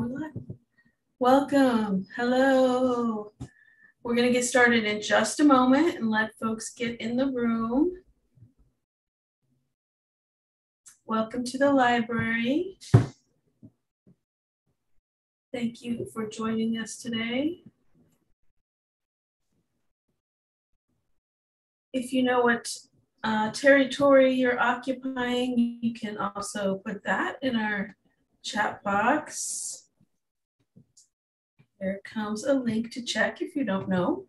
we're live. Welcome. Hello. We're going to get started in just a moment and let folks get in the room. Welcome to the library. Thank you for joining us today. If you know what uh, territory you're occupying, you can also put that in our chat box. There comes a link to check if you don't know.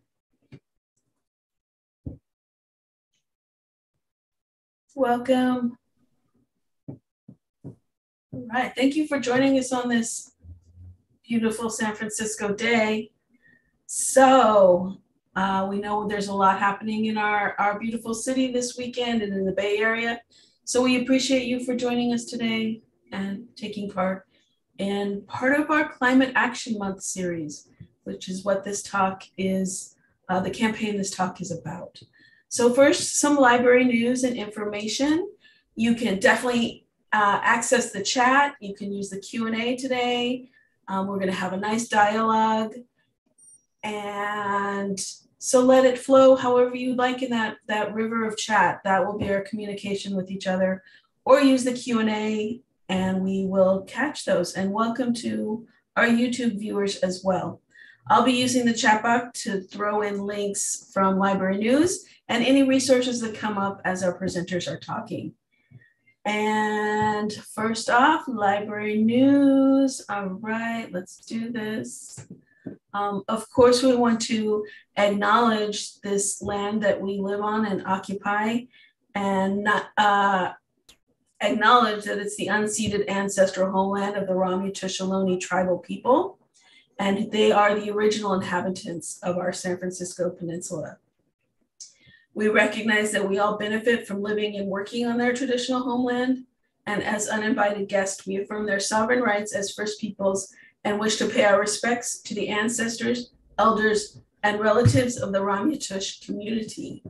Welcome. All right, thank you for joining us on this beautiful San Francisco day. So uh, we know there's a lot happening in our, our beautiful city this weekend and in the Bay Area. So we appreciate you for joining us today and taking part in part of our Climate Action Month series, which is what this talk is, uh, the campaign this talk is about. So first, some library news and information. You can definitely uh, access the chat. You can use the Q&A today. Um, we're gonna have a nice dialogue. And so let it flow however you'd like in that, that river of chat. That will be our communication with each other. Or use the Q&A and we will catch those. And welcome to our YouTube viewers as well. I'll be using the chat box to throw in links from library news and any resources that come up as our presenters are talking. And first off, library news. All right, let's do this. Um, of course, we want to acknowledge this land that we live on and occupy and not, uh, acknowledge that it's the unceded ancestral homeland of the Ramaytush Ohlone tribal people, and they are the original inhabitants of our San Francisco Peninsula. We recognize that we all benefit from living and working on their traditional homeland, and as uninvited guests, we affirm their sovereign rights as First Peoples and wish to pay our respects to the ancestors, elders, and relatives of the Ramaytush community.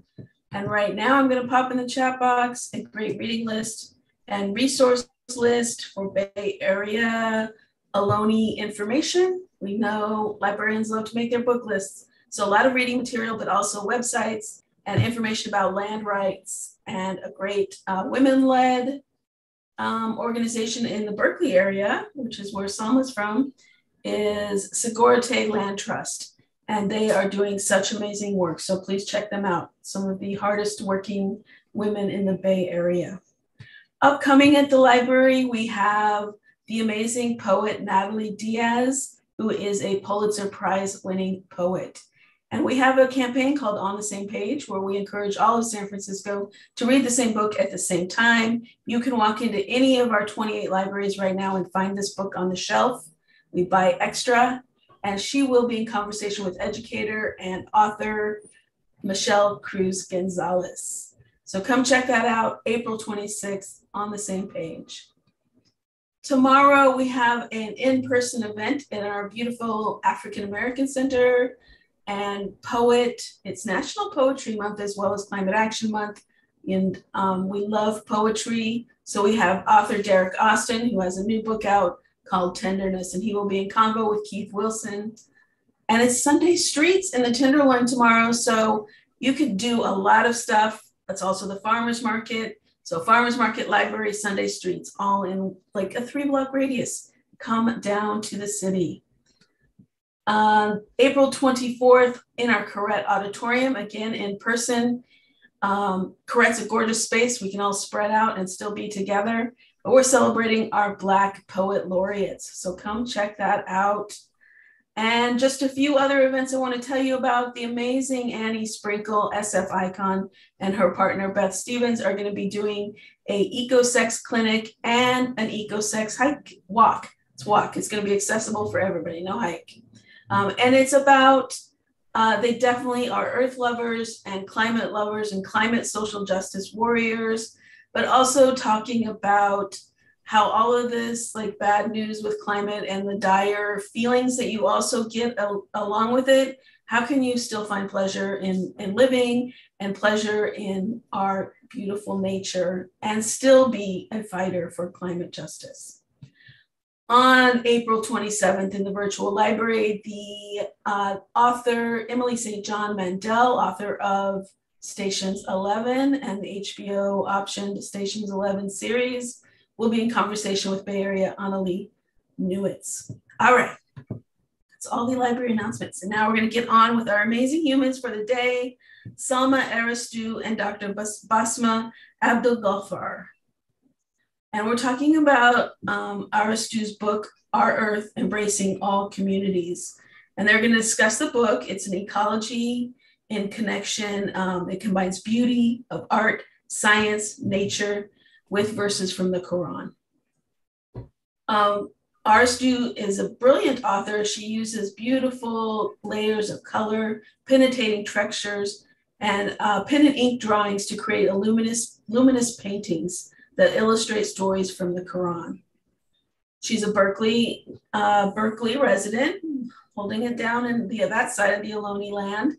And right now, I'm going to pop in the chat box a great reading list and resource list for Bay Area Ohlone information. We know librarians love to make their book lists. So a lot of reading material, but also websites and information about land rights and a great uh, women-led um, organization in the Berkeley area, which is where is from, is Sogorea Te' Land Trust. And they are doing such amazing work. So please check them out. Some of the hardest working women in the Bay Area. Upcoming at the library, we have the amazing poet Natalie Diaz, who is a Pulitzer Prize winning poet. And we have a campaign called On the Same Page, where we encourage all of San Francisco to read the same book at the same time. You can walk into any of our 28 libraries right now and find this book on the shelf. We buy extra, and she will be in conversation with educator and author Michelle Cruz Gonzales. So come check that out, April 26th on the same page. Tomorrow we have an in-person event in our beautiful African American Center and poet. It's National Poetry Month as well as Climate Action Month. And um, we love poetry. So we have author Derrick Austin, who has a new book out called Tenderness, and he will be in convo with Keith Wilson. And it's Sunday Streets in the Tenderloin tomorrow. So you could do a lot of stuff. That's also the farmer's market. So farmers market, library, Sunday streets, all in like a three block radius. Come down to the city. Um, April 24th in our Koret Auditorium, again in person. Um, Koret's a gorgeous space. We can all spread out and still be together. But we're celebrating our Black Poet Laureates. So come check that out. And just a few other events I want to tell you about. The amazing Annie Sprinkle, SF icon, and her partner Beth Stephens are going to be doing a eco-sex clinic and an eco-sex hike walk. It's walk. It's going to be accessible for everybody, no hike. Um, and it's about uh, they definitely are earth lovers and climate lovers and climate social justice warriors, but also talking about how all of this like bad news with climate and the dire feelings that you also get along with it how can you still find pleasure in in living and pleasure in our beautiful nature and still be a fighter for climate justice on April 27th in the virtual library. The uh, author, Emily St. John Mandel, author of Stations 11 and the HBO optioned Stations 11 series, will be in conversation with Bay Area Annalee Newitz. All right, that's all the library announcements. And now we're going to get on with our amazing humans for the day, Salma Arastu and Dr. Bas- Basma Abdelgafar. And we're talking about um, Arastu's book, Our Earth Embracing All Communities. And they're going to discuss the book. It's an ecology in connection. Um, it combines beauty of art, science, nature with verses from the Quran. Um, Arastu is a brilliant author. She uses beautiful layers of color, penetrating textures, and uh, pen and ink drawings to create luminous, luminous paintings that illustrate stories from the Quran. She's a Berkeley, uh, Berkeley resident, holding it down in the, that side of the Ohlone land.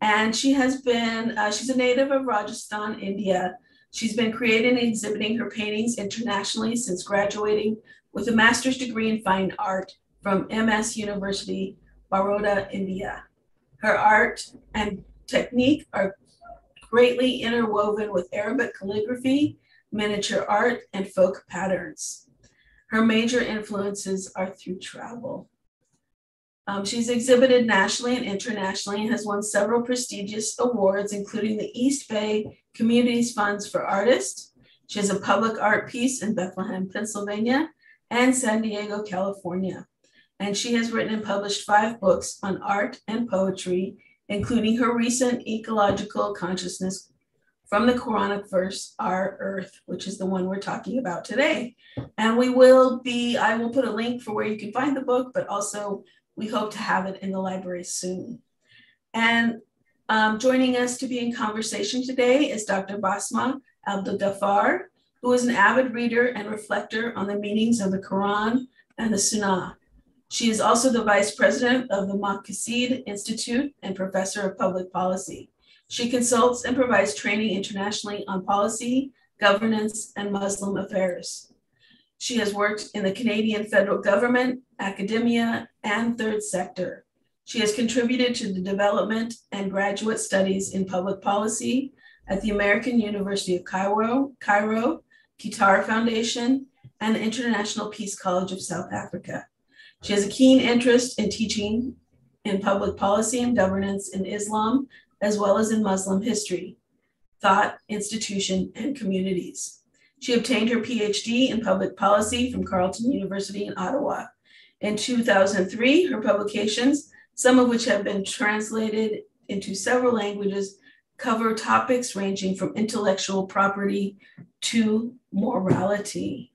And she has been, uh, she's a native of Rajasthan, India. She's been creating and exhibiting her paintings internationally since graduating with a master's degree in fine art from MS University, Baroda, India. Her art and technique are greatly interwoven with Arabic calligraphy, miniature art, and folk patterns. Her major influences are through travel. Um, she's exhibited nationally and internationally and has won several prestigious awards, including the East Bay Communities Funds for Artists. She has a public art piece in Bethlehem, Pennsylvania, and San Diego, California. And she has written and published five books on art and poetry, including her recent Ecological Consciousness from the Quranic verse, Our Earth, which is the one we're talking about today. And we will be, I will put a link for where you can find the book, but also we hope to have it in the library soon. And um, joining us to be in conversation today is Dr. Basma Abdelgafar, who is an avid reader and reflector on the meanings of the Quran and the Sunnah. She is also the vice president of the Maqasid Institute and professor of public policy. She consults and provides training internationally on policy, governance, and Muslim affairs. She has worked in the Canadian federal government, academia, and third sector. She has contributed to the development and graduate studies in public policy at the American University of Cairo, Cairo, Qatar Foundation, and the International Peace College of South Africa. She has a keen interest in teaching in public policy and governance in Islam, as well as in Muslim history, thought, institution, and communities. She obtained her PhD in public policy from Carleton University in Ottawa. In 2003, her publications, some of which have been translated into several languages, cover topics ranging from intellectual property to morality.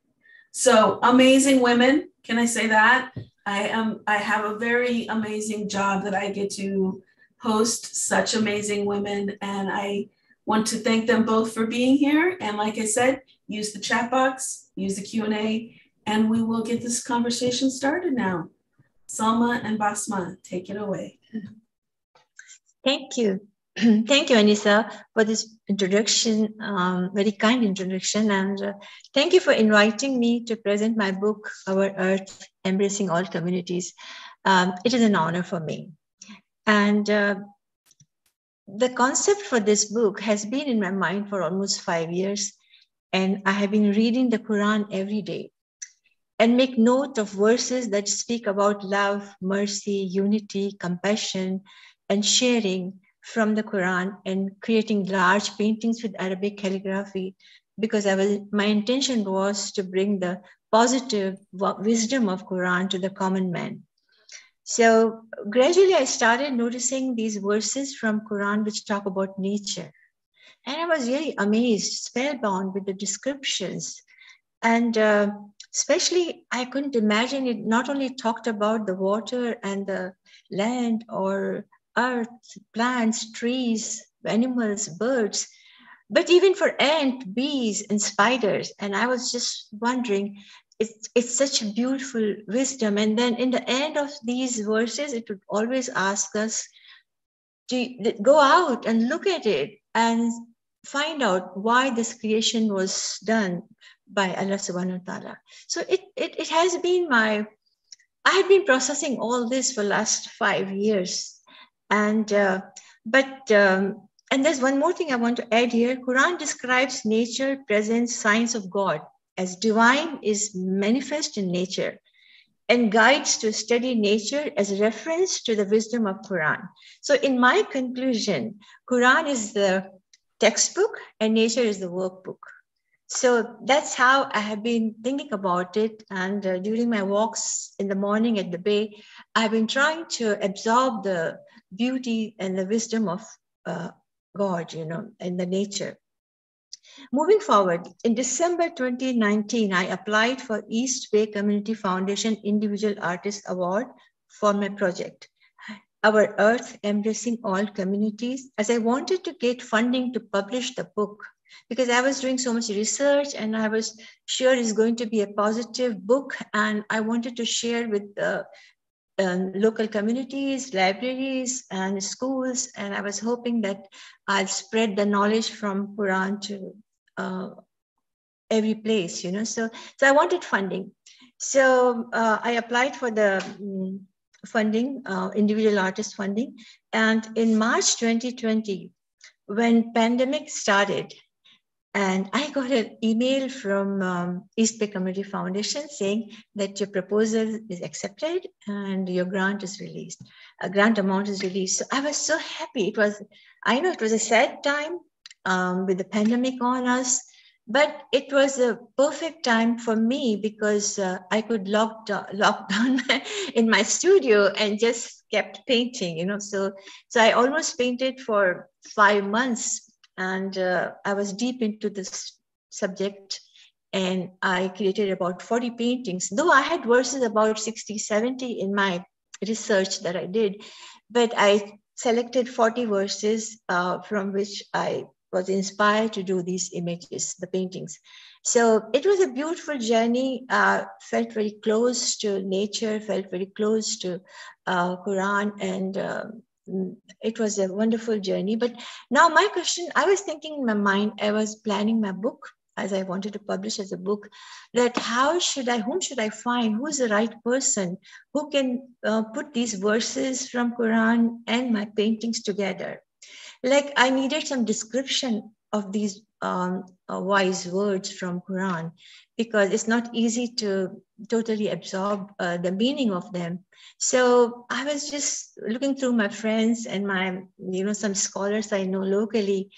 So, amazing women, can I say that? I am I have a very amazing job that I get to host such amazing women and I want to thank them both for being here and like I said, use the chat box, use the Q&A and we will get this conversation started now. Salma and Basma, take it away. Thank you. thank you, Anissa, for this introduction, um, very kind introduction. And uh, thank you for inviting me to present my book, Our Earth, Embracing All Communities. Um, it is an honor for me. And uh, the concept for this book has been in my mind for almost five years. And I have been reading the Quran every day and make note of verses that speak about love, mercy, unity, compassion, and sharing from the Quran and creating large paintings with Arabic calligraphy because I was, my intention was to bring the positive wisdom of Quran to the common man. So gradually I started noticing these verses from Quran which talk about nature. And I was really amazed, spellbound with the descriptions. And uh, especially, I couldn't imagine it not only talked about the water and the land or earth, plants, trees, animals, birds, but even for ant, bees, and spiders. And I was just wondering, it's, it's such a beautiful wisdom. And then in the end of these verses, it would always ask us to go out and look at it and find out why this creation was done, by Allah subhanahu wa ta'ala. So it, it, it has been my, I had been processing all this for last five years. And, uh, but, um, and there's one more thing I want to add here. Quran describes nature, presence, signs of God as divine is manifest in nature and guides to study nature as a reference to the wisdom of Quran. So in my conclusion, Quran is the textbook and nature is the workbook. So that's how I have been thinking about it. And uh, during my walks in the morning at the bay, I've been trying to absorb the beauty and the wisdom of uh, God, you know, in the nature. Moving forward, in December 2019, I applied for East Bay Community Foundation Individual Artist Award for my project, Our Earth Embracing All Communities, as I wanted to get funding to publish the book because I was doing so much research and I was sure it's going to be a positive book. And I wanted to share with the um, local communities, libraries, and schools. And I was hoping that I'll spread the knowledge from Quran to uh, every place, you know. So, so I wanted funding. So uh, I applied for the um, funding, uh, individual artist funding. And in March 2020, when pandemic started, and I got an email from um, East Bay Community Foundation saying that your proposal is accepted and your grant is released. A grant amount is released. So I was so happy. It was, I know it was a sad time um, with the pandemic on us, but it was a perfect time for me because uh, I could lock, do- lock down in my studio and just kept painting, you know. So, so I almost painted for five months and uh, I was deep into this subject and I created about 40 paintings, though I had verses about 60, 70 in my research that I did, but I selected 40 verses uh, from which I was inspired to do these images, the paintings. So it was a beautiful journey, uh, felt very close to nature, felt very close to uh, Quran and um, it was a wonderful journey. But now my question, I was thinking in my mind, I was planning my book as I wanted to publish as a book, that how should I, whom should I find, who's the right person who can uh, put these verses from Quran and my paintings together. Like I needed some description of these um, uh, wise words from Quran because it's not easy to totally absorb uh, the meaning of them. So I was just looking through my friends and my, you know, some scholars I know locally.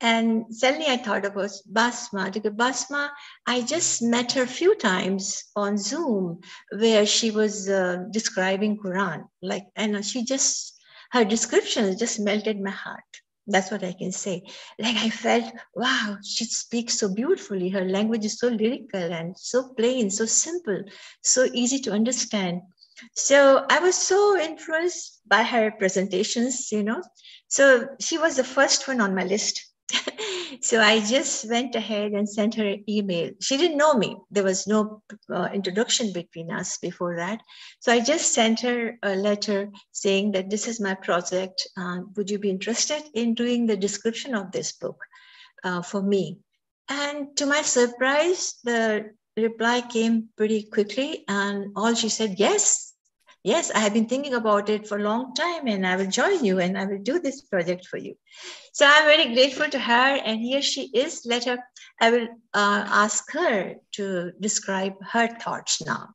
And suddenly I thought about Basma. Because Basma, I just met her a few times on Zoom where she was uh, describing Quran. Like, and she just, her descriptions just melted my heart that's what I can say. Like I felt, wow, she speaks so beautifully. Her language is so lyrical and so plain, so simple, so easy to understand. So I was so influenced by her presentations, you know. So she was the first one on my list. So I just went ahead and sent her an email. She didn't know me. There was no uh, introduction between us before that. So I just sent her a letter saying that this is my project. Uh, would you be interested in doing the description of this book uh, for me? And to my surprise, the reply came pretty quickly. And all she said, yes, yes, I have been thinking about it for a long time and I will join you and I will do this project for you. So I'm very grateful to her. And here she is. Let her, I will uh, ask her to describe her thoughts now.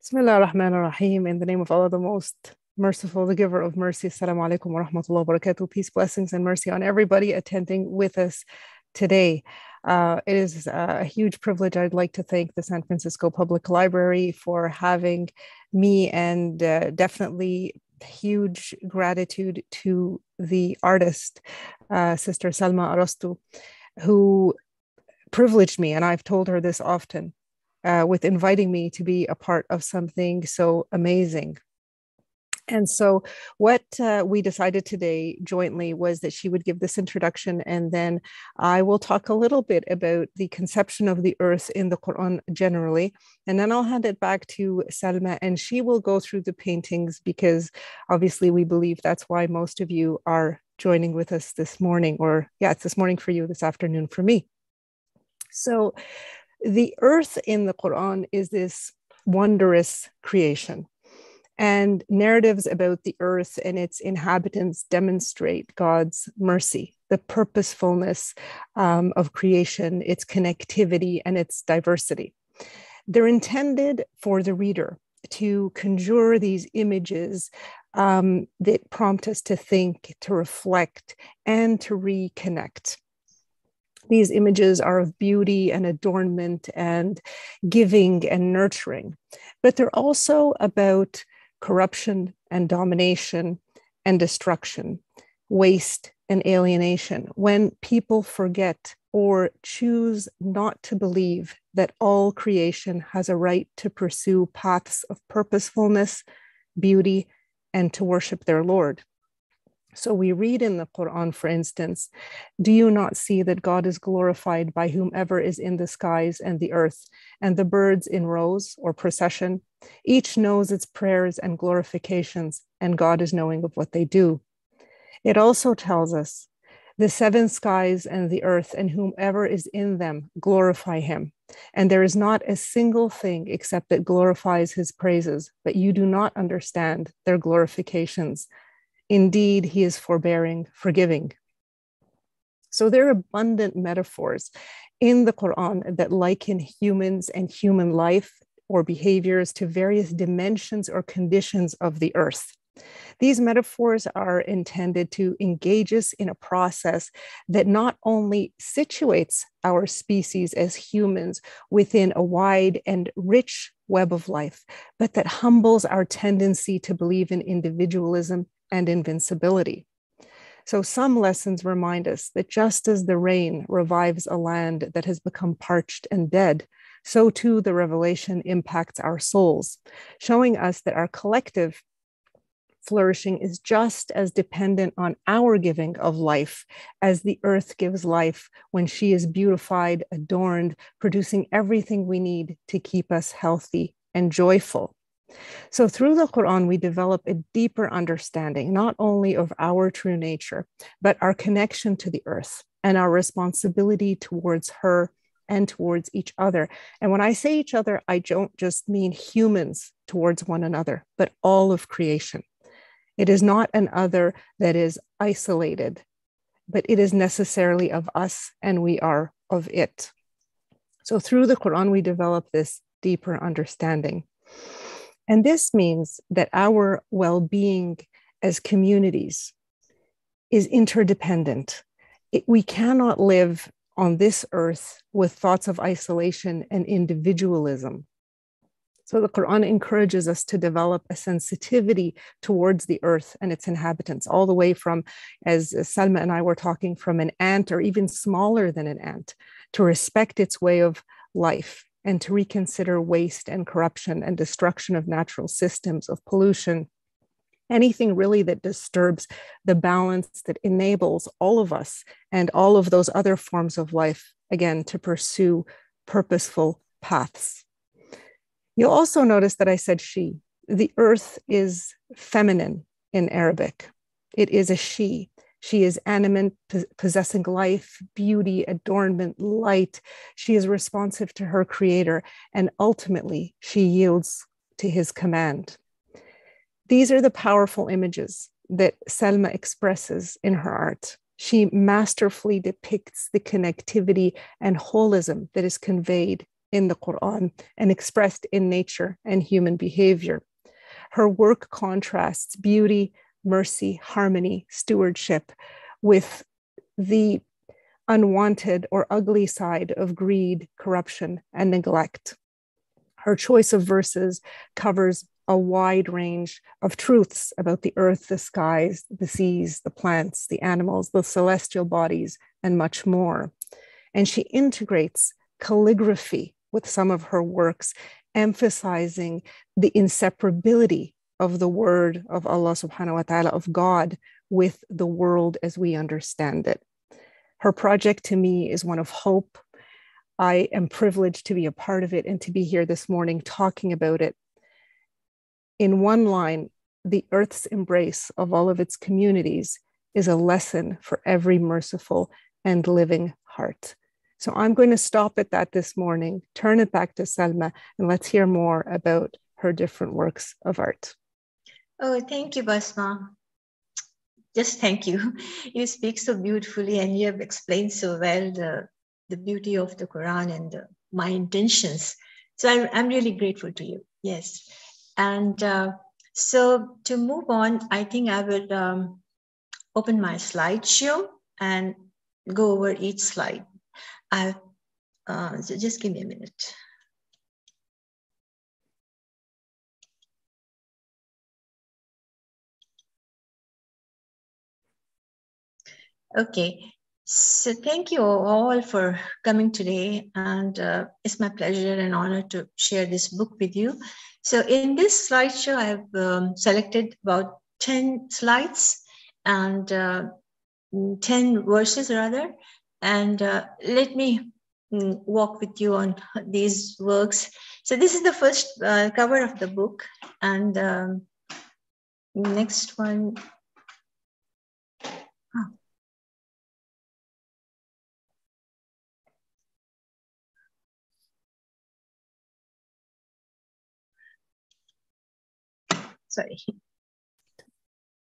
Bismillah ar-Rahman ar-Rahim. In the name of Allah, the most merciful, the giver of mercy. Assalamu alaikum wa rahmatullahi wa barakatuh. Peace, blessings, and mercy on everybody attending with us today. Uh, it is a huge privilege. I'd like to thank the San Francisco Public Library for having me, and uh, definitely huge gratitude to the artist, uh, Sister Salma Arastu, who privileged me, and I've told her this often, uh, with inviting me to be a part of something so amazing and so, what uh, we decided today jointly was that she would give this introduction, and then I will talk a little bit about the conception of the earth in the Quran generally. And then I'll hand it back to Salma, and she will go through the paintings because obviously we believe that's why most of you are joining with us this morning, or yeah, it's this morning for you, this afternoon for me. So, The earth in the Quran is this wondrous creation. And narratives about the earth and its inhabitants demonstrate God's mercy, the purposefulness um, of creation, its connectivity, and its diversity. They're intended for the reader to conjure these images um, that prompt us to think, to reflect, and to reconnect. These images are of beauty and adornment and giving and nurturing, but they're also about corruption and domination and destruction, waste and alienation. When people forget or choose not to believe that all creation has a right to pursue paths of purposefulness, beauty, and to worship their Lord. So we read in the Quran, for instance, Do you not see that God is glorified by whomever is in the skies and the earth, and the birds in rows or procession? Each knows its prayers and glorifications, and God is knowing of what they do. It also tells us, The seven skies and the earth, and whomever is in them, glorify him. And there is not a single thing except that glorifies his praises, but you do not understand their glorifications Indeed, he is forbearing, forgiving. So there are abundant metaphors in the Quran that liken humans and human life or behaviors to various dimensions or conditions of the earth. These metaphors are intended to engage us in a process that not only situates our species as humans within a wide and rich web of life, but that humbles our tendency to believe in individualism and invincibility. So, some lessons remind us that just as the rain revives a land that has become parched and dead, so too the revelation impacts our souls, showing us that our collective flourishing is just as dependent on our giving of life as the earth gives life when she is beautified, adorned, producing everything we need to keep us healthy and joyful. So, through the Quran, we develop a deeper understanding not only of our true nature, but our connection to the earth and our responsibility towards her and towards each other. And when I say each other, I don't just mean humans towards one another, but all of creation. It is not an other that is isolated, but it is necessarily of us and we are of it. So, through the Quran, we develop this deeper understanding. And this means that our well being as communities is interdependent. It, we cannot live on this earth with thoughts of isolation and individualism. So the Quran encourages us to develop a sensitivity towards the earth and its inhabitants, all the way from, as Salma and I were talking, from an ant or even smaller than an ant, to respect its way of life and to reconsider waste and corruption and destruction of natural systems, of pollution, anything really that disturbs the balance that enables all of us and all of those other forms of life, again, to pursue purposeful paths. You'll also notice that I said she. The earth is feminine in Arabic, it is a she. She is animate, possessing life, beauty, adornment, light. She is responsive to her creator, and ultimately, she yields to his command. These are the powerful images that Salma expresses in her art. She masterfully depicts the connectivity and holism that is conveyed in the Quran and expressed in nature and human behavior. Her work contrasts beauty, mercy, harmony, stewardship with the unwanted or ugly side of greed, corruption, and neglect. Her choice of verses covers a wide range of truths about the earth, the skies, the seas, the plants, the animals, the celestial bodies, and much more. And she integrates calligraphy with some of her works, emphasizing the inseparability of the word of Allah subhanahu wa ta'ala, of God, with the world as we understand it. Her project to me is one of hope. I am privileged to be a part of it and to be here this morning talking about it. In one line, the earth's embrace of all of its communities is a lesson for every merciful and living heart. So I'm going to stop at that this morning, turn it back to Salma, and let's hear more about her different works of art. Oh, thank you, Basma. Just thank you. You speak so beautifully and you have explained so well the, the beauty of the Quran and the, my intentions. So I'm, I'm really grateful to you. Yes. And uh, so to move on, I think I will um, open my slideshow and go over each slide. I, uh, so just give me a minute. Okay, so thank you all for coming today. And uh, it's my pleasure and honor to share this book with you. So in this slideshow, I've um, selected about 10 slides and uh, 10 verses rather. And uh, let me mm, walk with you on these works. So this is the first uh, cover of the book. And um, next one sorry.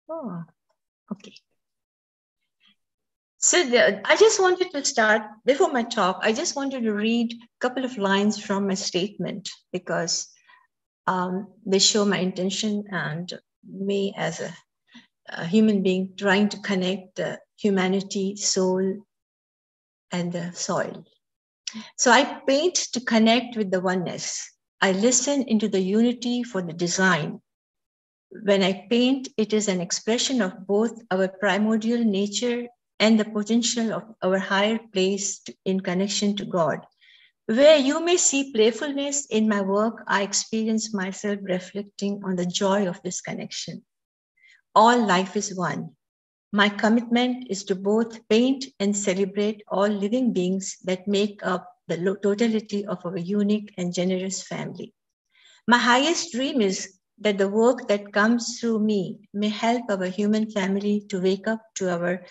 Oh, okay. So the, I just wanted to start before my talk. I just wanted to read a couple of lines from my statement because um, they show my intention and me as a, a human being trying to connect the humanity, soul, and the soil. So I paint to connect with the oneness. I listen into the unity for the design when I paint, it is an expression of both our primordial nature and the potential of our higher place in connection to God. Where you may see playfulness in my work, I experience myself reflecting on the joy of this connection. All life is one. My commitment is to both paint and celebrate all living beings that make up the totality of our unique and generous family. My highest dream is that the work that comes through me may help our human family to wake up to our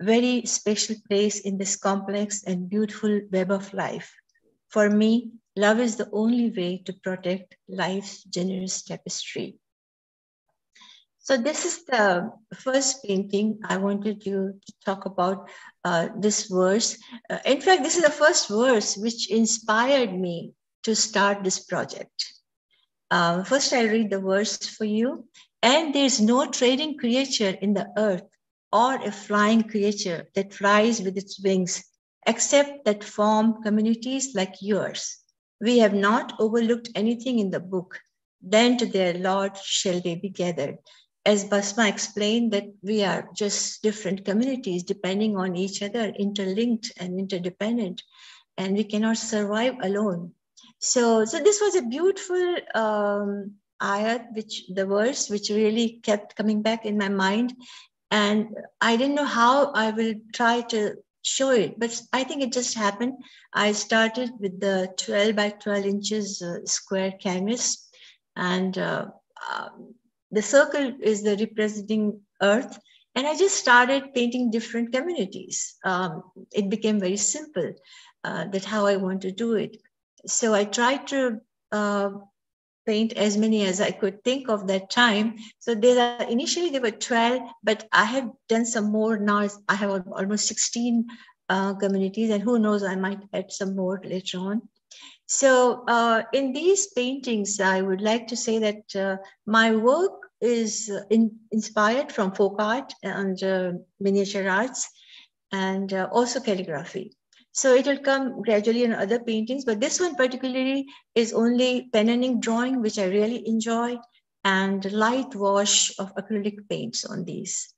very special place in this complex and beautiful web of life. For me, love is the only way to protect life's generous tapestry. So this is the first painting I wanted you to talk about uh, this verse. Uh, in fact, this is the first verse which inspired me to start this project. Uh, first, I'll read the verse for you. And there's no trading creature in the earth or a flying creature that flies with its wings, except that form communities like yours. We have not overlooked anything in the book. Then to their Lord shall they be gathered. As Basma explained, that we are just different communities depending on each other, interlinked and interdependent, and we cannot survive alone. So, so this was a beautiful um, ayat, which the verse, which really kept coming back in my mind. And I didn't know how I will try to show it, but I think it just happened. I started with the 12 by 12 inches uh, square canvas, and uh, um, the circle is the representing Earth. And I just started painting different communities. Um, it became very simple. Uh, that how I want to do it so I tried to uh, paint as many as I could think of that time. So there are, initially there were 12, but I have done some more now. I have almost 16 uh, communities and who knows, I might add some more later on. So uh, in these paintings, I would like to say that uh, my work is in, inspired from folk art and uh, miniature arts and uh, also calligraphy. So it will come gradually in other paintings, but this one particularly is only pen and ink drawing, which I really enjoy, and light wash of acrylic paints on these.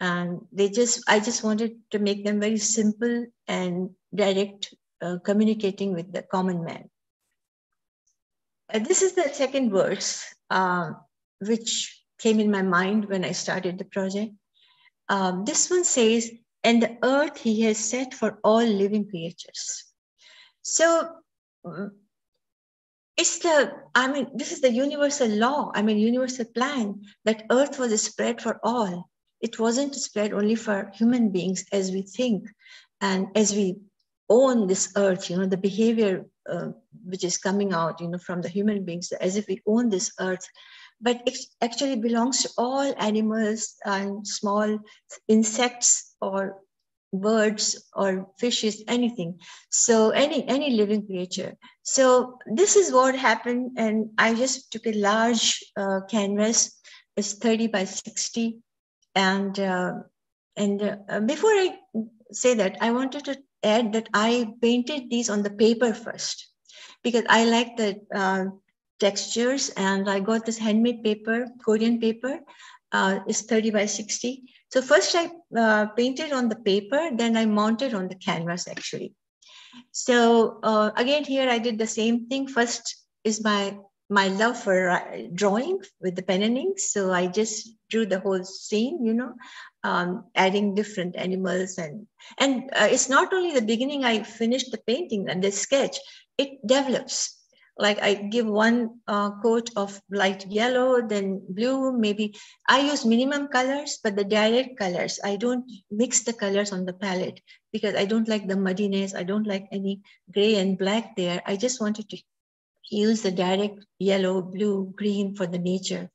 And they just, I just wanted to make them very simple and direct, uh, communicating with the common man. Uh, this is the second verse, uh, which came in my mind when I started the project. Um, this one says, and the earth he has set for all living creatures. So mm, it's the, I mean, this is the universal law, I mean, universal plan that earth was spread for all. It wasn't spread only for human beings as we think and as we own this earth, you know, the behavior uh, which is coming out, you know, from the human beings, as if we own this earth. But it actually belongs to all animals and small insects or birds or fishes, anything. So any any living creature. So this is what happened, and I just took a large uh, canvas, it's 30 by 60, and uh, and uh, before I say that, I wanted to add that I painted these on the paper first because I like the textures and I got this handmade paper, Korean paper, uh, is 30 by 60. So first I uh, painted on the paper, then I mounted on the canvas actually. So uh, again, here I did the same thing. First is my my love for drawing with the pen and ink. So I just drew the whole scene, you know, um, adding different animals and and uh, it's not only the beginning. I finished the painting and the sketch. It develops. Like I give one uh, coat of light yellow, then blue. Maybe I use minimum colors, but the direct colors. I don't mix the colors on the palette because I don't like the muddiness. I don't like any gray and black there. I just wanted to use the direct yellow, blue, green for the nature.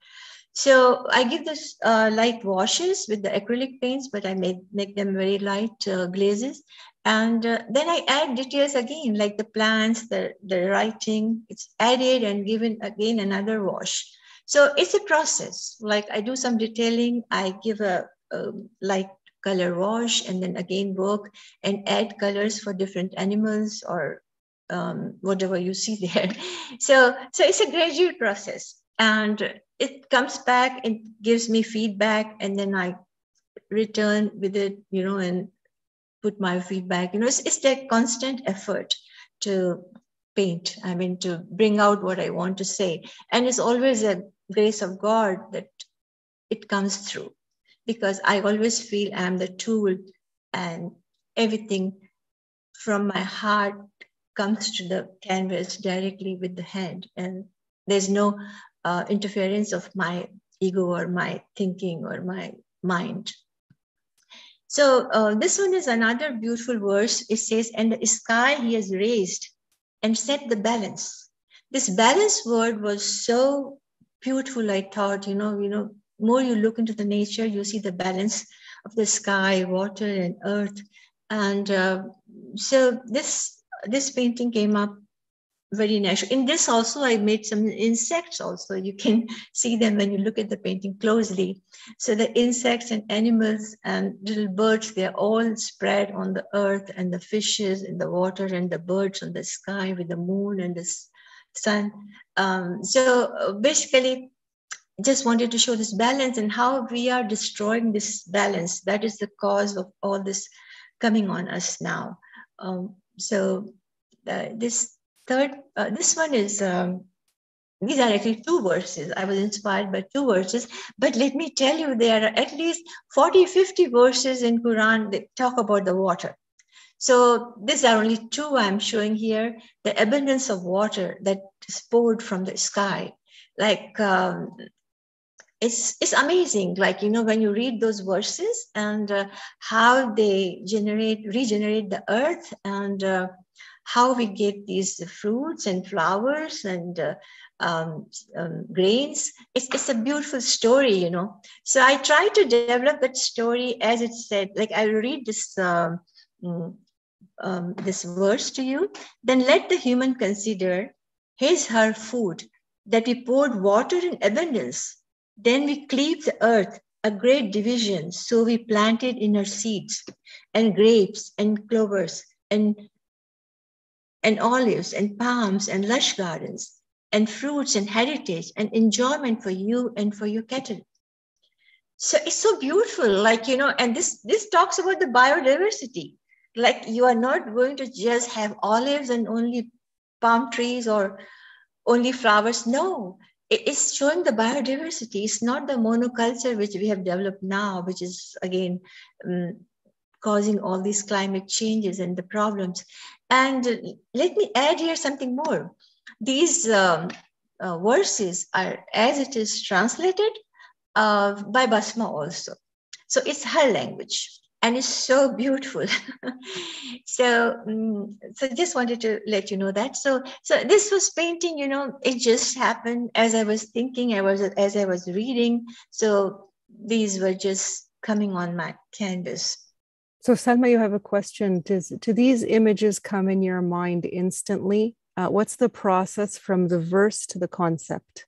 So I give this uh, light washes with the acrylic paints, but I make, make them very light uh, glazes. And uh, then I add details again, like the plants, the, the writing, it's added and given again another wash. So it's a process. Like I do some detailing, I give a, a light color wash and then again work and add colors for different animals or um, whatever you see there. So, so it's a gradual process and it comes back and gives me feedback and then I return with it, you know, and put my feedback. You know, it's, it's a constant effort to paint. I mean, to bring out what I want to say. And it's always a grace of God that it comes through because I always feel I'm the tool and everything from my heart comes to the canvas directly with the hand and there's no uh, interference of my ego or my thinking or my mind. So uh, this one is another beautiful verse. It says and the sky he has raised and set the balance. This balance word was so beautiful i thought you know you know more you look into the nature you see the balance of the sky water and earth. And uh, so this this painting came up very natural. In this also, I made some insects also. You can see them when you look at the painting closely. So the insects and animals and little birds, they're all spread on the earth and the fishes in the water and the birds on the sky with the moon and the sun. Um, so uh, basically, just wanted to show this balance and how we are destroying this balance. That is the cause of all this coming on us now. Um, so uh, this third, uh, this one is, um, these are actually two verses. I was inspired by two verses, but let me tell you, there are at least 40, 50 verses in Quran that talk about the water. So these are only two I'm showing here. The abundance of water that is poured from the sky. Like um, it's it's amazing like you know when you read those verses and uh, how they generate regenerate the earth and uh, how we get these fruits and flowers and uh, um, um, grains. It's, it's a beautiful story you know. So i try to develop that story as it said like i'll read this um, mm, um, this verse to you. Then let the human consider his her food that we poured water in abundance. Then we cleaved the earth, a great division. So we planted in her seeds and grapes and clovers and, and olives and palms and lush gardens and fruits and heritage and enjoyment for you and for your cattle. So it's so beautiful, like, you know, and this, this talks about the biodiversity. Like you are not going to just have olives and only palm trees or only flowers. No, it's showing the biodiversity. It's not the monoculture which we have developed now, which is again um, causing all these climate changes and the problems. And let me add here something more. These um, uh, verses are as it is translated uh, by Basma also. So it's her language. and it's so beautiful. so, um, so just wanted to let you know that. So, so this was painting. You know, it just happened as I was thinking. I was as I was reading. So these were just coming on my canvas. So, Salma, you have a question. Does do these images come in your mind instantly? Uh, what's the process from the verse to the concept?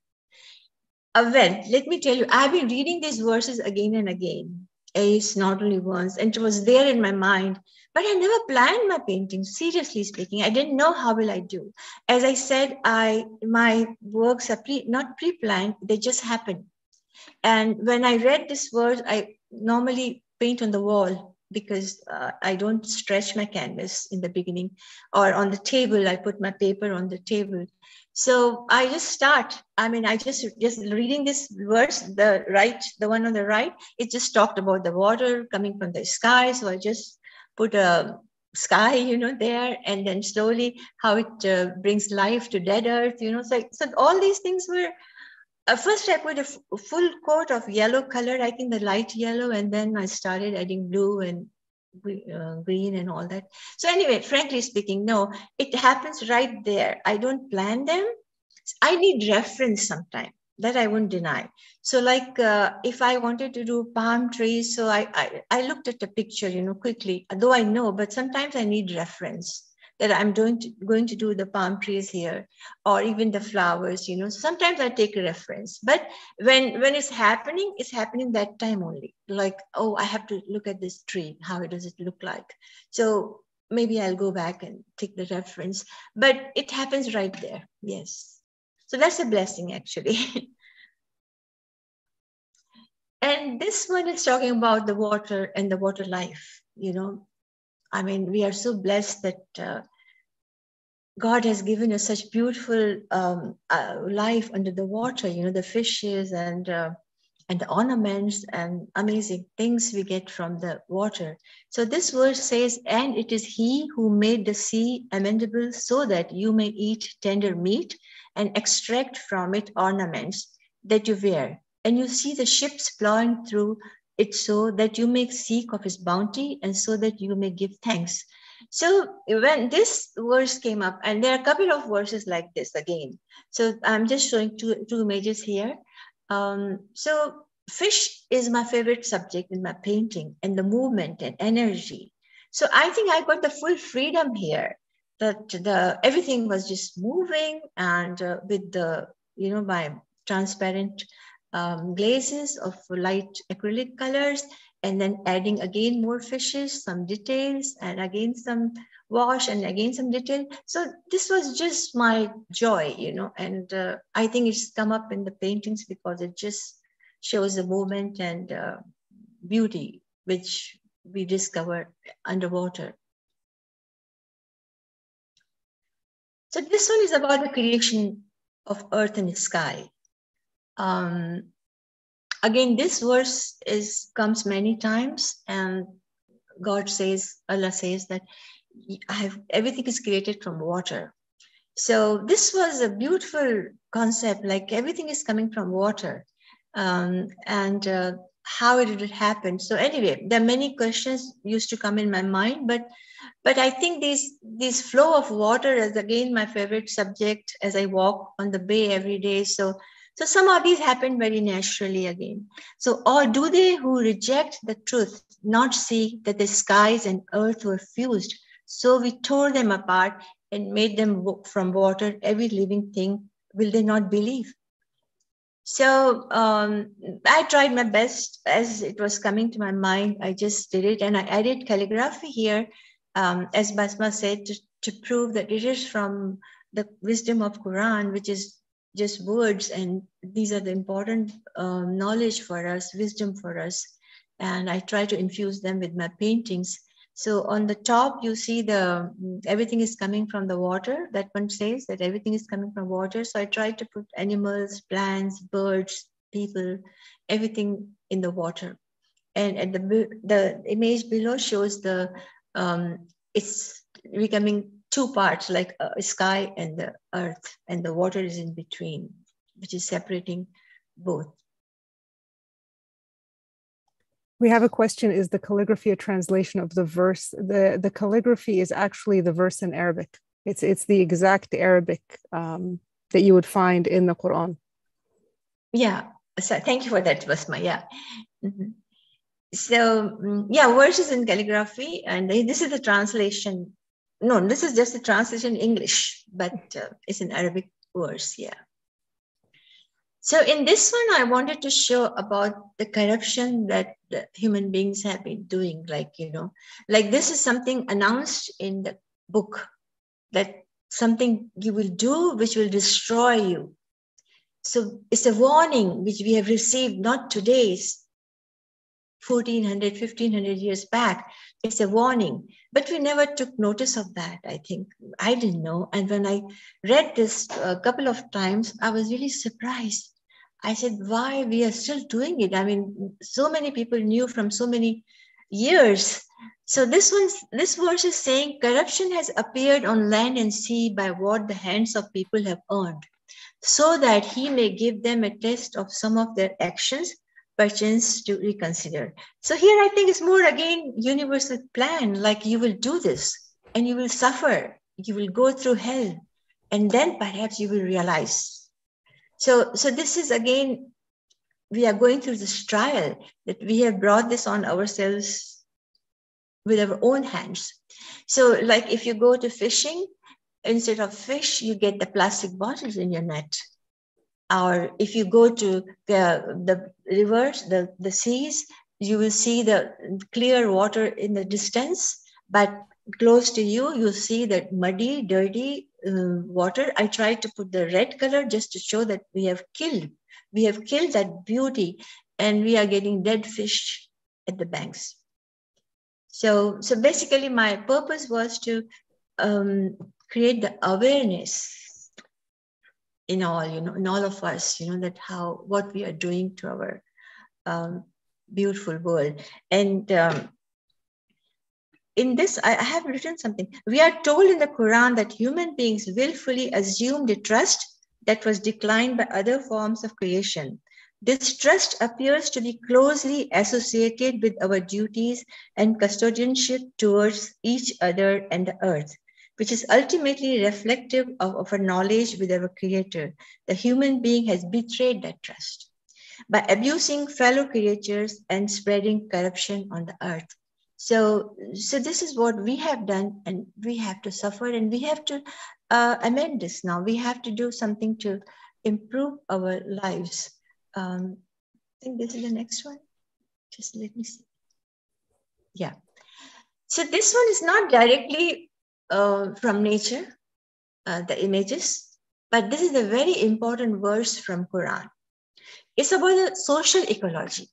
Uh, well, let me tell you, I've been reading these verses again and again ace not only once and it was there in my mind but i never planned my painting seriously speaking i didn't know how will i do as i said i my works are pre, not pre-planned they just happen and when i read this verse i normally paint on the wall because uh, i don't stretch my canvas in the beginning or on the table i put my paper on the table so I just start. I mean, I just just reading this verse, the right, the one on the right, it just talked about the water coming from the sky. So I just put a sky, you know, there, and then slowly how it uh, brings life to dead earth, you know. So so all these things were. Uh, first, I put a full coat of yellow color, I think the light yellow, and then I started adding blue and uh, green and all that. So anyway, frankly speaking, no, it happens right there. I don't plan them. I need reference sometime that I won't deny. So like uh, if I wanted to do palm trees, so I, I, I looked at the picture, you know, quickly, though I know, but sometimes I need reference that I'm doing to, going to do the palm trees here or even the flowers, you know. Sometimes I take a reference, but when when it's happening, it's happening that time only. Like, oh, I have to look at this tree. How does it look like? So maybe I'll go back and take the reference, but it happens right there. Yes. So that's a blessing actually. and this one is talking about the water and the water life, you know, I mean, we are so blessed that uh, God has given us such beautiful um, uh, life under the water. You know, the fishes and uh, and the ornaments and amazing things we get from the water. So this verse says, "And it is He who made the sea amendable, so that you may eat tender meat and extract from it ornaments that you wear, and you see the ships plowing through." It so that you may seek of his bounty and so that you may give thanks. So when this verse came up, and there are a couple of verses like this again. So I'm just showing two, two images here. Um, so fish is my favorite subject in my painting and the movement and energy. So I think I got the full freedom here that the everything was just moving and uh, with the, you know, my transparent um, glazes of light acrylic colors and then adding again more fishes, some details, and again some wash and again some detail. So this was just my joy, you know, and uh, I think it's come up in the paintings because it just shows the movement and uh, beauty which we discovered underwater. So this one is about the creation of earth and sky. Um, again, this verse is comes many times, and God says, Allah says that I have everything is created from water. So this was a beautiful concept, like everything is coming from water, um, and uh, how did it happen? So anyway, there are many questions used to come in my mind, but but I think this this flow of water is again my favorite subject as I walk on the bay every day. So so some of these happen very naturally again. So, or do they who reject the truth not see that the skies and earth were fused? So we tore them apart and made them from water, every living thing. Will they not believe? So um, I tried my best as it was coming to my mind. I just did it, and I added calligraphy here, um, as Basma said, to, to prove that it is from the wisdom of Quran, which is just words and these are the important um, knowledge for us wisdom for us. And i try to infuse them with my paintings. So on the top you see the everything is coming from the water that one says that everything is coming from water. So i try to put animals plants birds people everything in the water. And at the the image below shows the um, it's becoming two parts like a sky and the earth and the water is in between which is separating both We have a question Is the calligraphy a translation of the verse? The, the calligraphy is actually the verse in Arabic, it's, it's the exact Arabic um, that you would find in the Quran. Yeah, so thank you for that, Basma. Yeah. Mm-hmm. So, mm, yeah, verses in calligraphy, and this is the translation. No, this is just a translation in English, but uh, it's an Arabic verse. Yeah. So in this one, I wanted to show about the corruption that the human beings have been doing. Like, you know, like this is something announced in the book that something you will do which will destroy you. So it's a warning which we have received not today's 1400, 1500 years back. It's a warning, but we never took notice of that. I think I didn't know. And when I read this a couple of times, I was really surprised I said, why we are still doing it? I mean, so many people knew from so many years. So this one's this verse is saying corruption has appeared on land and sea by what the hands of people have earned, so that he may give them a test of some of their actions, perchance to reconsider. So here I think it's more again universal plan, like you will do this and you will suffer, you will go through hell, and then perhaps you will realize so, so this is again, we are going through this trial that we have brought this on ourselves with our own hands. So, like if you go to fishing, instead of fish, you get the plastic bottles in your net. Or if you go to the, the rivers, the, the seas, you will see the clear water in the distance, but close to you, you see that muddy, dirty uh, water. I tried to put the red color just to show that we have killed, we have killed that beauty and we are getting dead fish at the banks. So, so basically my purpose was to um, create the awareness in all, you know, in all of us, you know, that how, what we are doing to our um, beautiful world. And um, in this, I have written something. We are told in the Quran that human beings willfully assumed a trust that was declined by other forms of creation. This trust appears to be closely associated with our duties and custodianship towards each other and the earth, which is ultimately reflective of, of our knowledge with our Creator. The human being has betrayed that trust by abusing fellow creatures and spreading corruption on the earth. So, so this is what we have done, and we have to suffer, and we have to uh, amend this now. We have to do something to improve our lives. Um, I think this is the next one. Just let me see. Yeah. So this one is not directly uh, from nature, uh, the images, but this is a very important verse from Quran. It's about the social ecology.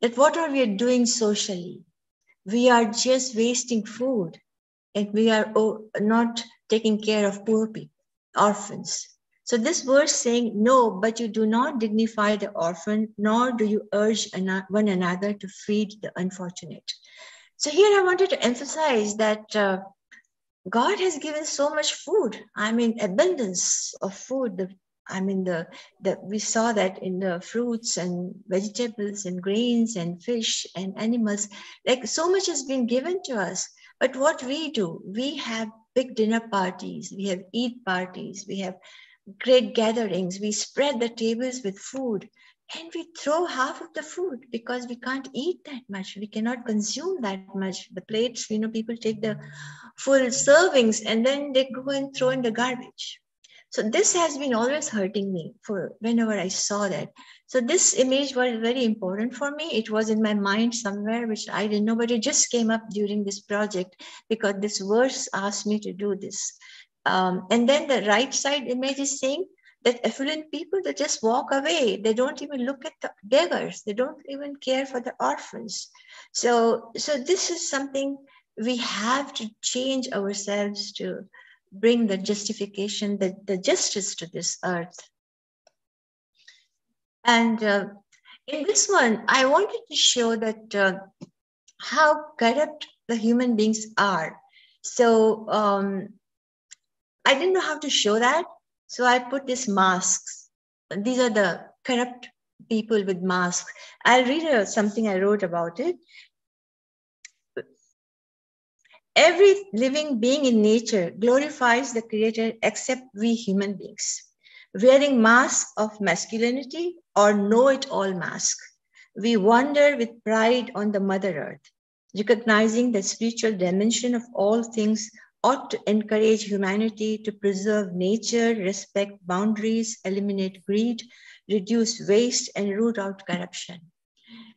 That what are we doing socially? we are just wasting food and we are not taking care of poor people, orphans. So this verse saying, no, but you do not dignify the orphan, nor do you urge one another to feed the unfortunate. So here I wanted to emphasize that uh, God has given so much food. I mean, abundance of food. The I mean, the, the we saw that in the fruits and vegetables and grains and fish and animals. Like so much has been given to us. But what we do, we have big dinner parties, we have eat parties, we have great gatherings, we spread the tables with food, and we throw half of the food because we can't eat that much. We cannot consume that much. The plates, you know, people take the full servings and then they go and throw in the garbage so this has been always hurting me for whenever I saw that. So this image was very important for me. It was in my mind somewhere, which I didn't know, but it just came up during this project because this verse asked me to do this. Um, and then the right side image is saying that affluent people they just walk away. They don't even look at the beggars. They don't even care for the orphans. So, so this is something we have to change ourselves to bring the justification, the, the justice to this earth. And uh, in this one, I wanted to show that uh, how corrupt the human beings are. So um, I didn't know how to show that. So I put these masks. These are the corrupt people with masks. I'll read uh, something I wrote about it. Every living being in nature glorifies the Creator except we human beings. Wearing masks of masculinity or know it all mask, we wander with pride on the Mother Earth, recognizing the spiritual dimension of all things ought to encourage humanity to preserve nature, respect boundaries, eliminate greed, reduce waste, and root out corruption.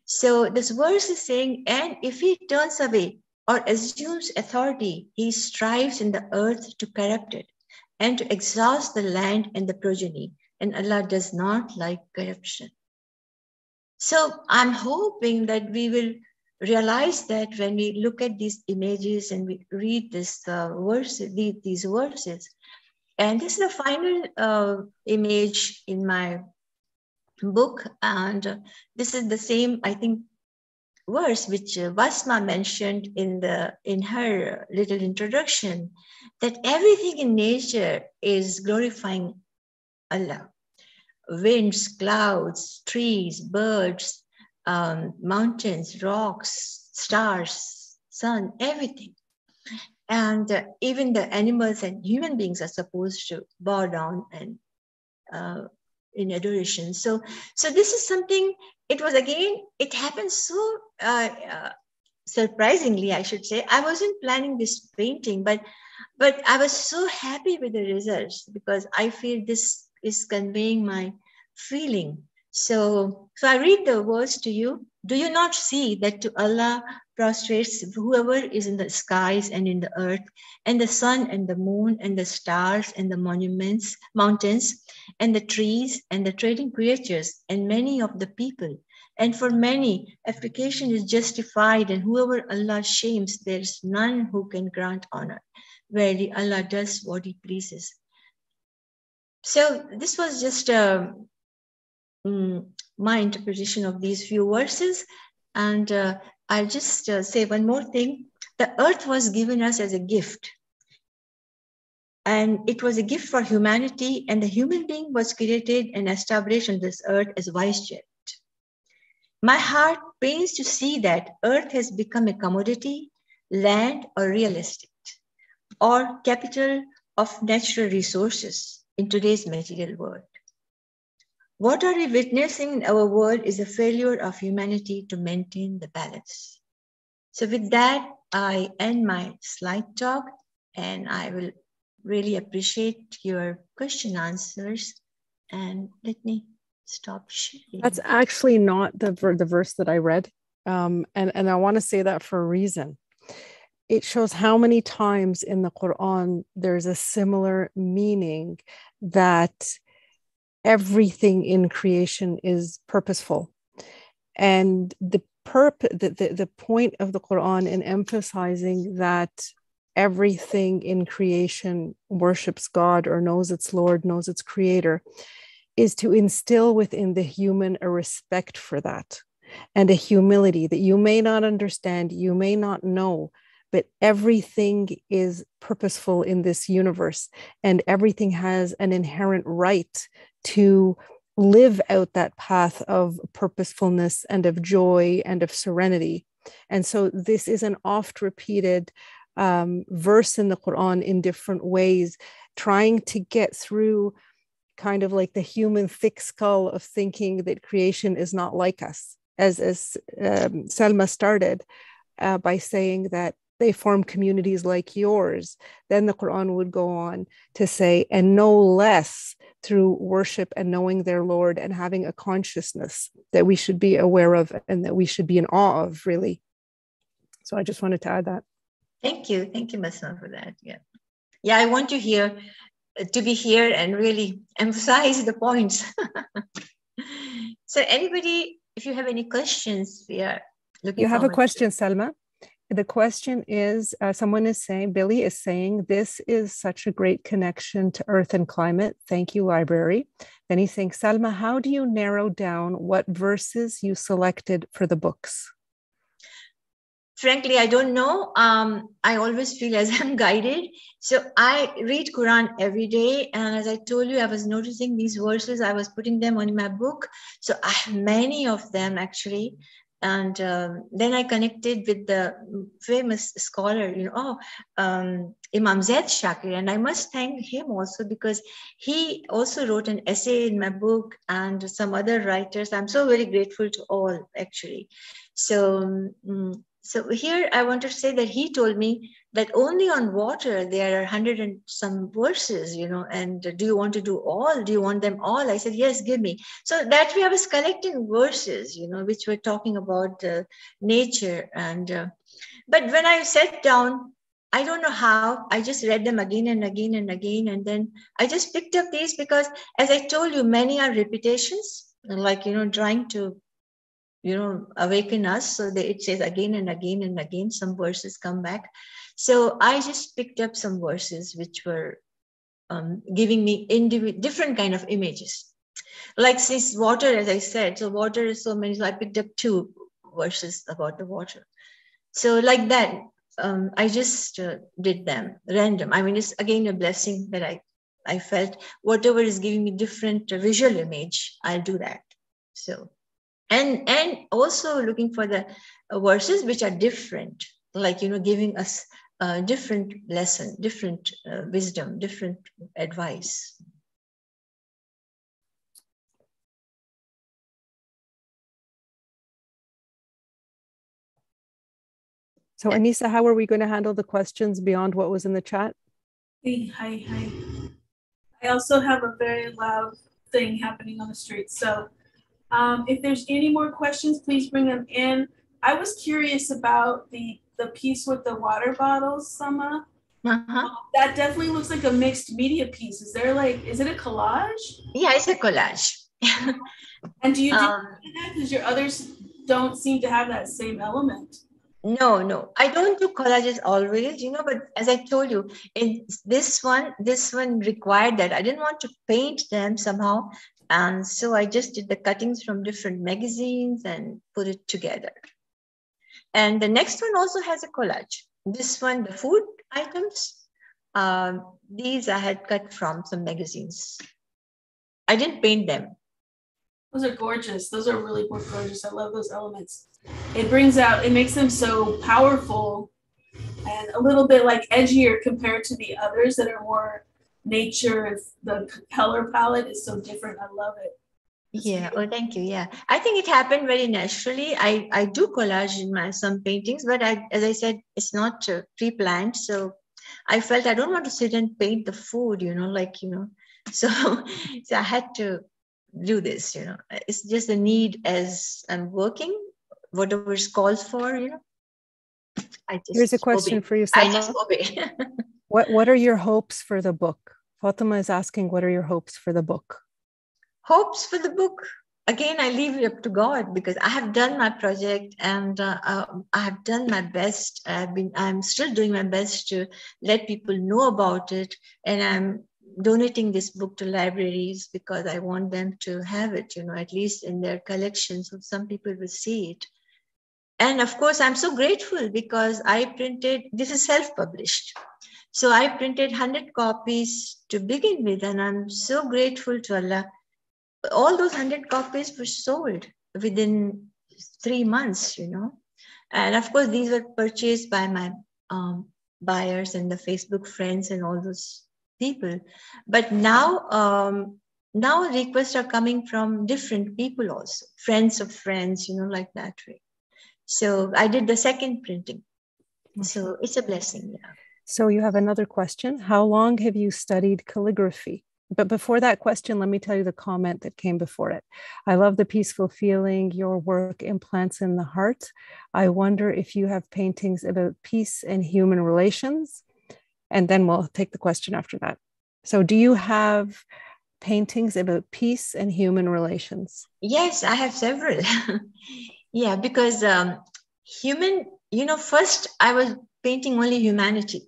So this verse is saying, and if he turns away or assumes authority, he strives in the earth to corrupt it and to exhaust the land and the progeny. And Allah does not like corruption. So I'm hoping that we will realize that when we look at these images and we read this uh, verse, these verses, and this is the final uh, image in my book, and this is the same, I think, verse which uh, Basma mentioned in the in her little introduction, that everything in nature is glorifying Allah. Winds, clouds, trees, birds, um, mountains, rocks, stars, sun, everything. And uh, even the animals and human beings are supposed to bow down and uh, in adoration. So, so this is something. It was again. It happened so uh, uh surprisingly, I should say. I wasn't planning this painting, but but I was so happy with the results because I feel this is conveying my feeling so, so I read the verse to you. Do you not see that to Allah prostrates whoever is in the skies and in the earth, and the sun and the moon and the stars and the monuments, mountains, and the trees and the trading creatures, and many of the people? And for many, application is justified, and whoever Allah shames, there is none who can grant honor. Verily, Allah does what He pleases. So this was just a um, my interpretation of these few verses. And uh, I'll just uh, say one more thing. The earth was given us as a gift. And it was a gift for humanity, and the human being was created and established on this earth as vicegerent. My heart pains to see that earth has become a commodity, land or real estate, or capital of natural resources in today's material world. What are we witnessing in our world is a failure of humanity to maintain the balance. So, with that, I end my slide talk and I will really appreciate your question answers. And let me stop sharing. That's actually not the, the verse that I read. Um, and, and I want to say that for a reason. It shows how many times in the Quran there's a similar meaning that everything in creation is purposeful. And the purpose, the, the, the point of the Quran in emphasizing that everything in creation worships God or knows its Lord, knows its creator, is to instill within the human a respect for that and a humility that you may not understand, you may not know, but everything is purposeful in this universe and everything has an inherent right to live out that path of purposefulness and of joy and of serenity. And so this is an oft repeated um, verse in the Quran in different ways, trying to get through kind of like the human thick skull of thinking that creation is not like us. As, as um, Salma started uh, by saying that they form communities like yours. Then the Quran would go on to say, and no less through worship and knowing their Lord and having a consciousness that we should be aware of and that we should be in awe of, really. So I just wanted to add that. Thank you. Thank you, Basma, for that. Yeah. Yeah, I want to hear to be here and really emphasize the points. so anybody, if you have any questions, we are looking You have a question, Salma? The question is uh, someone is saying billy is saying this is such a great connection to earth and climate thank you library then he's saying salma how do you narrow down what verses you selected for the books frankly, I don't know. Um, I always feel as I'm guided. So I read Quran every day. And as I told you, I was noticing these verses. I was putting them on my book. So I have many of them actually. And um, then I connected with the famous scholar, you know, oh, um, Imam Zaid Shakir. And I must thank him also because he also wrote an essay in my book and some other writers. I'm so very grateful to all actually. So um, so here I want to say that he told me that only on water there are hundred and some verses, you know, and do you want to do all? Do you want them all? I said, yes, give me. So that way I was collecting verses, you know, which were talking about uh, nature. And, uh, but when I sat down, I don't know how, I just read them again and again and again. And then I just picked up these because as I told you, many are repetitions, like, you know, trying to you know awaken us. So that it says again and again and again some verses come back. So i just picked up some verses which were um, giving me indiv- different kind of images. Like since water as i said so water is so many so i picked up two verses about the water. So like that um, i just uh, did them random. I mean it's again a blessing that i i felt whatever is giving me different visual image i'll do that. So and and also looking for the verses which are different like you know giving us a different lesson different uh, wisdom different advice So Anissa, how are we going to handle the questions beyond what was in the chat? Hey, hi, hi. I also have a very loud thing happening on the street. So um, if there's any more questions, please bring them in. I was curious about the the piece with the water bottles, Salma. uh-huh. Um, that definitely looks like a mixed media piece. Is there like, is it a collage? yeah it's a collage And do you do um, that because your others don't seem to have that same element? No, no, I don't do collages always, you know, but as I told you, in this one, this one required that I didn't want to paint them somehow. And so I just did the cuttings from different magazines and put it together. And the next one also has a collage. This one, the food items, um, these I had cut from some magazines. I didn't paint them. Those are gorgeous. Those are really gorgeous. I love those elements. It brings out, it makes them so powerful and a little bit like edgier compared to the others that are more nature. The color palette is so different. I love it. It's Yeah. beautiful. Oh, thank you. Yeah. I think it happened very naturally. I, I do collage in my some paintings, but I, as I said, it's not uh, pre-planned. So I felt I don't want to sit and paint the food, you know, like, you know, so, so I had to do this, you know, it's just a need as I'm working, whatever is called for, you know. I just Here's a question obey. for you, I Salma. just obey. What What are your hopes for the book? Fatima is asking, what are your hopes for the book? hopes for the book? Again i leave it up to god because i have done my project and uh, uh, i have done my best. I've been i'm still doing my best to let people know about it. And i'm donating this book to libraries because i want them to have it you know at least in their collection so some people will see it. And of course i'm so grateful because i printed this is self-published so i printed 100 copies to begin with and i'm so grateful to allah. All those 100 copies were sold within three months you know. And of course these were purchased by my um, buyers and the facebook friends and all those people. But now um, now requests are coming from different people also friends of friends you know like that way. So i did the second printing. So it's a blessing yeah So you have another question. How long have you studied calligraphy? But before that question, let me tell you the comment that came before it. I love the peaceful feeling your work implants in the heart. I wonder if you have paintings about peace and human relations. And then we'll take the question after that. So, do you have paintings about peace and human relations? Yes, I have several. yeah, because um, human, you know, first I was painting only humanity,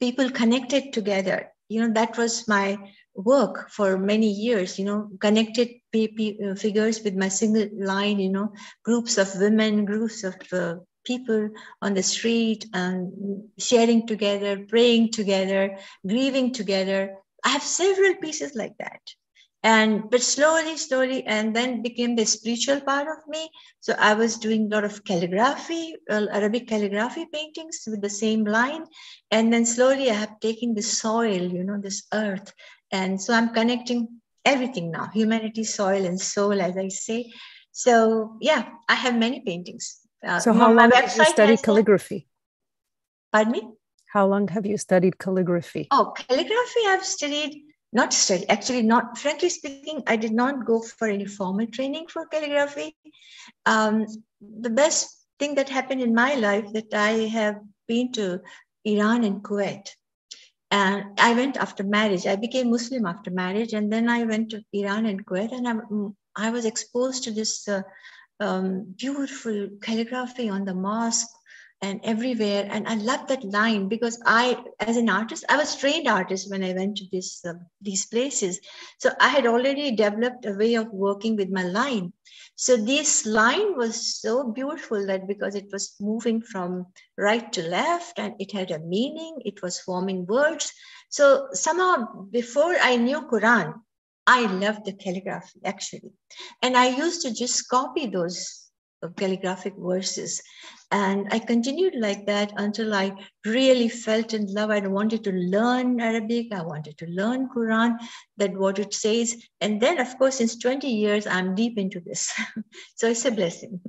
people connected together. You know, that was my work for many years, you know, connected uh, figures with my single line, you know, groups of women, groups of uh, people on the street and sharing together, praying together, grieving together. I have several pieces like that and but slowly slowly and then became the spiritual part of me. So i was doing a lot of calligraphy arabic calligraphy paintings with the same line. And then slowly i have taken the soil you know this earth. And so i'm connecting everything now humanity soil and soul as i say. So yeah i have many paintings. Uh, so how long have you studied calligraphy? Pardon me? How long have you studied calligraphy? Oh calligraphy i've studied not study actually not frankly speaking i did not go for any formal training for calligraphy. Um, the best thing that happened in my life that i have been to iran and kuwait. And i went after marriage. I became muslim after marriage and then i went to iran and kuwait and i, I was exposed to this uh, um, beautiful calligraphy on the mosque and everywhere. And I love that line because I, as an artist, I was trained artist when I went to this uh, these places. So I had already developed a way of working with my line. So this line was so beautiful that because it was moving from right to left and it had a meaning, it was forming words. So somehow before I knew Quran, I loved the calligraphy actually. And I used to just copy those calligraphic verses. And I continued like that until I really felt in love. I wanted to learn Arabic. I wanted to learn Quran, that what it says. And then, of course, since 20 years, I'm deep into this. so it's a blessing.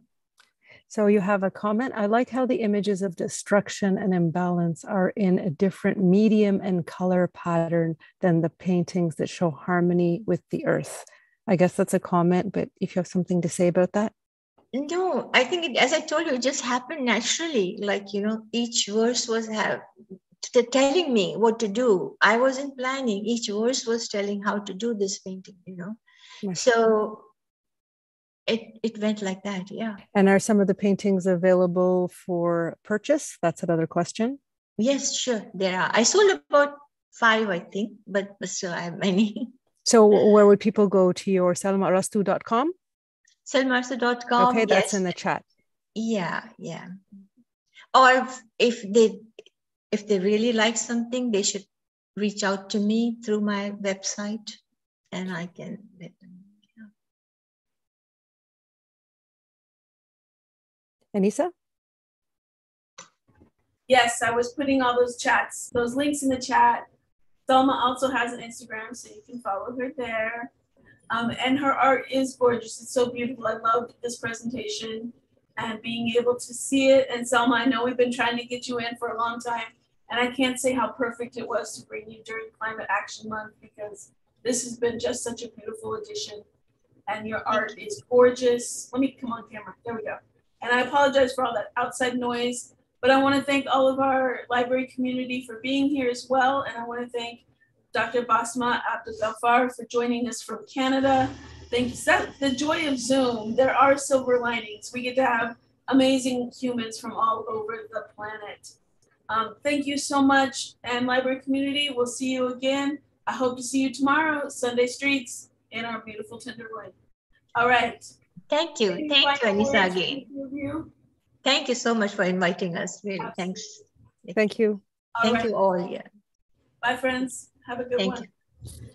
So you have a comment. I like how the images of destruction and imbalance are in a different medium and color pattern than the paintings that show harmony with the earth. I guess that's a comment, but if you have something to say about that. No, I think it, as I told you, it just happened naturally. Like you know, each verse was have t- telling me what to do. I wasn't planning. Each verse was telling how to do this painting. You know, yes. so it it went like that. Yeah. And are some of the paintings available for purchase? That's another question. Yes, sure. There are. I sold about five, I think, but, but still I have many. So where would people go to your salmaarastu.com? salmaarastu.com. Okay, that's yes. in the chat. Yeah, yeah. Or if they if they really like something, they should reach out to me through my website and I can let them know. Anissa? Yes, I was putting all those chats, those links in the chat. Salma also has an Instagram, so you can follow her there. Um, and her art is gorgeous. It's so beautiful. I loved this presentation and being able to see it. And Salma, I know we've been trying to get you in for a long time. And I can't say how perfect it was to bring you during Climate Action Month because this has been just such a beautiful addition. And your art is gorgeous. Let me come on camera. There we go. And I apologize for all that outside noise, but I want to thank all of our library community for being here as well. And I want to thank Dr. Basma Abdul for joining us from Canada. Thank you. The joy of Zoom, there are silver linings. We get to have amazing humans from all over the planet. Um, thank you so much. And library community, we'll see you again. I hope to see you tomorrow, Sunday Streets in our beautiful Tenderloin. All right. Thank you. Thank you, Anissa, again. Thank you so much for inviting us. Really, thanks. Thank you. All Thank right. you all. Yeah. Bye, friends. Have a good Thank one. You.